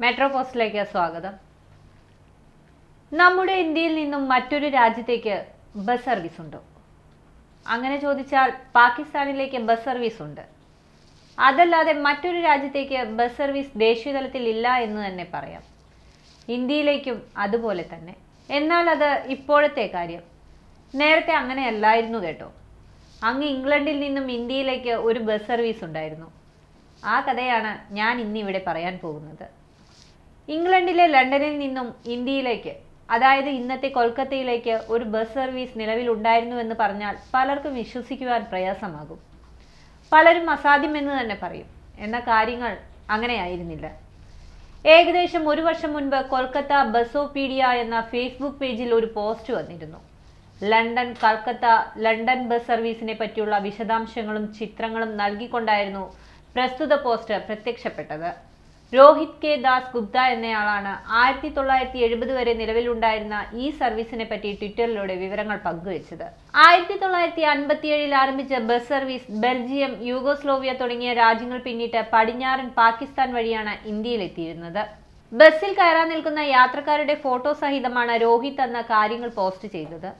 Metro പോസ്റ്റിലേക്ക് സ്വാഗതം. നമ്മുടെ ഇന്ത്യയിൽ നിന്നും മറ്റൊരു രാജ്യത്തേക്ക് ബസ് സർവീസ് ഉണ്ടോ? അങ്ങനെ ചോദിച്ചാൽ പാകിസ്ഥാനിലേക്ക് ബസ് സർവീസ് ഉണ്ട്. അതല്ലാതെ മറ്റൊരു രാജ്യത്തേക്ക് ബസ് സർവീസ് ദേശീയ തലത്തിൽ ഇല്ല എന്ന് തന്നെ പറയാം. ഇന്ത്യയിലേക്കും അതുപോലെ തന്നെ. എന്നാൽ അത് ഇപ്പോഴത്തെ കാര്യം. നേരത്തെ അങ്ങനെ അല്ലായിരുന്നു കേട്ടോ. അങ്ങ് ഇംഗ്ലണ്ടിൽ നിന്നും ഇന്ത്യയിലേക്ക് ഒരു ബസ് സർവീസ് ഉണ്ടായിരുന്നു. ആ കഥയാണ് ഞാൻ ഇന്നിവിടെ പറയാൻ പോകുന്നത്. ഇംഗ്ലണ്ടിലെ ലണ്ടനിൽ നിന്നും ഇന്ത്യയിലേക്ക് അതായത് ഇന്നത്തെ കൊൽക്കത്തയിലേക്ക് ഒരു ബസ് സർവീസ് നിലവിലുണ്ടായിരുന്നുവെന്ന് പറഞ്ഞാൽ പലർക്കും വിശ്വസിക്കുവാൻ പ്രയാസമാകും. പലരും അസാധ്യമെന്ന് തന്നെ പറയും. എന്ന കാര്യങ്ങൾ അങ്ങനെയായിരുന്നില്ല. ഏകദേശം ഒരു വർഷം മുൻപ് കൊൽക്കത്ത ബസോപീഡിയ എന്ന ഫേസ്ബുക്ക് പേജിൽ ഒരു പോസ്റ്റ് വന്നിരുന്നു. ലണ്ടൻ കൽക്കത്ത ലണ്ടൻ ബസ് സർവീസിനെ പറ്റിയുള്ള വിശദാംശങ്ങളും ചിത്രങ്ങളും നൽകിക്കൊണ്ടായിരുന്നു പ്രസ്തുത പോസ്റ്റ് പ്രത്യക്ഷപ്പെട്ടത്. രോഹിത് കെ ദാസ് ഗുപ്ത എന്നയാളാണ്. ആയിരത്തി തൊള്ളായിരത്തി എഴുപത് വരെ നിലവിലുണ്ടായിരുന്ന ഈ സർവീസിനെ പറ്റി ട്വിറ്ററിലൂടെ വിവരങ്ങൾ പങ്കുവച്ചത്. ആയിരത്തി തൊള്ളായിരത്തി അൻപത്തിയേഴിൽ ആരംഭിച്ച ബസ് സർവീസ് ബെൽജിയം യൂഗോസ്ലോവിയ തുടങ്ങിയ രാജ്യങ്ങൾ പിന്നിട്ട് പടിഞ്ഞാറൻ പാകിസ്ഥാൻ വഴിയാണ് ഇന്ത്യയിലെത്തിയിരുന്നത്. ബസ്സിൽ കയറാൻ നിൽക്കുന്ന യാത്രക്കാരുടെ ഫോട്ടോ സഹിതമാണ് രോഹിത് എന്ന കാര്യങ്ങൾ പോസ്റ്റ് ചെയ്തത്.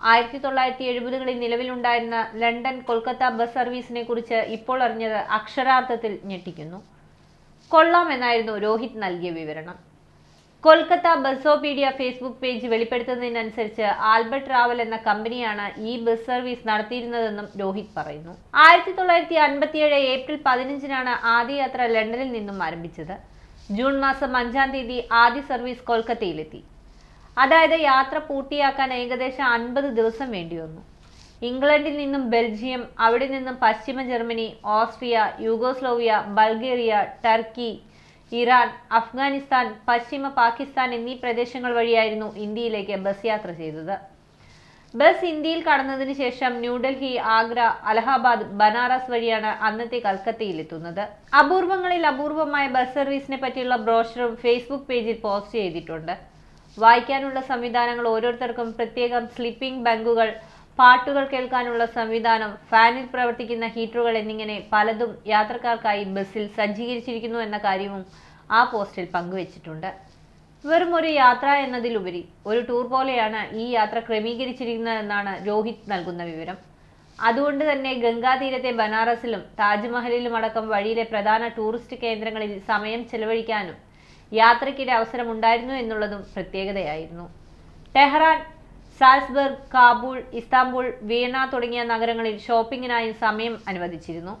ആയിരത്തി തൊള്ളായിരത്തി എഴുപതുകളിൽ നിലവിലുണ്ടായിരുന്ന ലണ്ടൻ കൊൽക്കത്ത ബസ് സർവീസിനെ കുറിച്ച് ഇപ്പോൾ അറിഞ്ഞത് അക്ഷരാർത്ഥത്തിൽ ഞെട്ടിക്കുന്നു. കൊള്ളാം എന്നായിരുന്നു രോഹിത് നൽകിയ വിവരണം. കൊൽക്കത്ത ബസോപീഡിയ ഫേസ്ബുക്ക് പേജ് വെളിപ്പെടുത്തുന്നതിനനുസരിച്ച് ആൽബർട്ട് ട്രാവൽ എന്ന കമ്പനിയാണ് ഈ ബസ് സർവീസ് നടത്തിയിരുന്നതെന്നും രോഹിത് പറയുന്നു. ആയിരത്തി തൊള്ളായിരത്തി അൻപത്തിയേഴ് ഏപ്രിൽ പതിനഞ്ചിനാണ് ആദ്യ യാത്ര ലണ്ടനിൽ നിന്നും ആരംഭിച്ചത്. ജൂൺ മാസം അഞ്ചാം തീയതി ആദ്യ സർവീസ് കൊൽക്കത്തയിലെത്തി. അതായത് യാത്ര പൂർത്തിയാക്കാൻ ഏകദേശം അൻപത് ദിവസം വേണ്ടിവന്നു. ഇംഗ്ലണ്ടിൽ നിന്നും ബെൽജിയം അവിടെ നിന്നും പശ്ചിമ Germany Austria Yugoslavia Bulgaria Turkey Iran Afghanistan പശ്ചിമ പാകിസ്ഥാൻ എന്നീ പ്രദേശങ്ങൾ വഴിയായിരുന്നു ഇന്ത്യയിലേക്ക് ബസ് യാത്ര ചെയ്തത്. ബസ് ഇന്ത്യയിൽ കടന്നതിന് ശേഷം ന്യൂഡൽഹി ആഗ്ര അലഹാബാദ് ബനാറസ് വഴിയാണ് അന്നത്തെ കൽക്കത്തയിലെത്തുന്നത് അപൂർവങ്ങളിൽ അപൂർവമായ ബസ് സർവീസിനെ പറ്റിയുള്ള ബ്രോഷറും ഫേസ്ബുക്ക് പേജിൽ പോസ്റ്റ് ചെയ്തിട്ടുണ്ട്. വായിക്കാനുള്ള സംവിധാനങ്ങൾ ഓരോരുത്തർക്കും പ്രത്യേകം സ്ലിപ്പിംഗ് ബാങ്കുകൾ പാട്ടുകൾ കേൾക്കാനുള്ള സംവിധാനം ഫാനിൽ പ്രവർത്തിക്കുന്ന ഹീറ്ററുകൾ എന്നിങ്ങനെ പലതും യാത്രക്കാർക്കായി ബസ്സിൽ സജ്ജീകരിച്ചിരിക്കുന്നു എന്ന കാര്യവും ആ പോസ്റ്റിൽ പങ്കുവച്ചിട്ടുണ്ട്. വെറും ഒരു യാത്ര എന്നതിലുപരി ഒരു ടൂർ പോലെയാണ് ഈ യാത്ര ക്രമീകരിച്ചിരിക്കുന്നതെന്നാണ് രോഹിത് നൽകുന്ന വിവരം. അതുകൊണ്ട് തന്നെ ഗംഗാതീരത്തെ ബനാറസിലും താജ്മഹലിലും അടക്കം വഴിയിലെ പ്രധാന ടൂറിസ്റ്റ് കേന്ദ്രങ്ങളിൽ സമയം ചെലവഴിക്കാനും യാത്രയ്ക്കിടെ അവസരമുണ്ടായിരുന്നു എന്നുള്ളതും പ്രത്യേകതയായിരുന്നു. Tehran Salzburg Kabul Istanbul Vienna തുടങ്ങിയ നഗരങ്ങളിൽ ഷോപ്പിങ്ങിനായി സമയം അനുവദിച്ചിരുന്നു.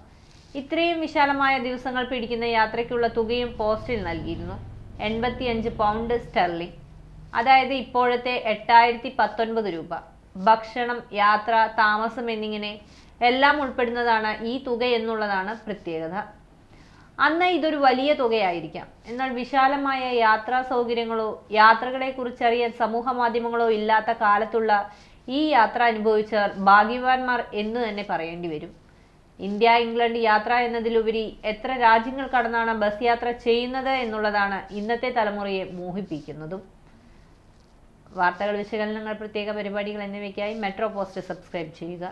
ഇത്രയും വിശാലമായ ദിവസങ്ങൾ പിടിക്കുന്ന യാത്രയ്ക്കുള്ള തുകയും പോസ്റ്റിൽ നൽകിയിരുന്നു. എൺപത്തിയഞ്ച് പൗണ്ട് സ്റ്റെർലിംഗ് അതായത് ഇപ്പോഴത്തെ എട്ടായിരത്തി പത്തൊൻപത് രൂപ. ഭക്ഷണം യാത്ര താമസം എന്നിങ്ങനെ എല്ലാം ഉൾപ്പെടുന്നതാണ് ഈ തുക എന്നുള്ളതാണ് പ്രത്യേകത. അന്ന് ഇതൊരു വലിയ തുകയായിരിക്കാം. എന്നാൽ വിശാലമായ യാത്രാ സൗകര്യങ്ങളോ യാത്രകളെ കുറിച്ചറിയാൻ സമൂഹ മാധ്യമങ്ങളോ ഇല്ലാത്ത കാലത്തുള്ള ഈ യാത്ര അനുഭവിച്ചവർ ഭാഗ്യവാന്മാർ എന്ന് തന്നെ പറയേണ്ടി വരും. ഇന്ത്യ ഇംഗ്ലണ്ട് യാത്ര എന്നതിലുപരി എത്ര രാജ്യങ്ങൾ കടന്നാണ് ബസ് യാത്ര ചെയ്യുന്നത് എന്നുള്ളതാണ് ഇന്നത്തെ തലമുറയെ മോഹിപ്പിക്കുന്നതും. വാർത്തകൾ വിശകലനങ്ങൾ പ്രത്യേക പരിപാടികൾ എന്നിവയ്ക്കായി മെട്രോ പോസ്റ്റ് സബ്സ്ക്രൈബ് ചെയ്യുക.